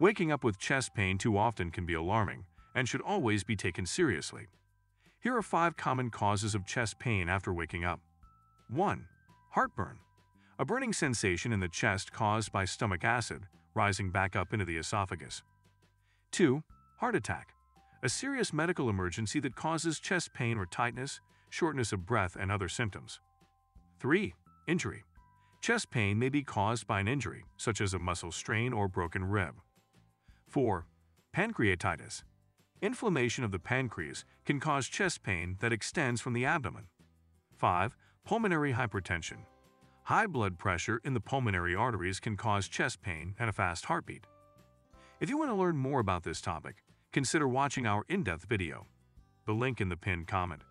Waking up with chest pain too often can be alarming and should always be taken seriously. Here are five common causes of chest pain after waking up. 1. Heartburn. A burning sensation in the chest caused by stomach acid rising back up into the esophagus. 2. Heart attack. A serious medical emergency that causes chest pain or tightness, shortness of breath, and other symptoms. 3. Injury. Chest pain may be caused by an injury, such as a muscle strain or broken rib. 4. Pancreatitis. Inflammation of the pancreas can cause chest pain that extends from the abdomen. 5. Pulmonary hypertension. High blood pressure in the pulmonary arteries can cause chest pain and a fast heartbeat. If you want to learn more about this topic, consider watching our in-depth video. The link in the pinned comment.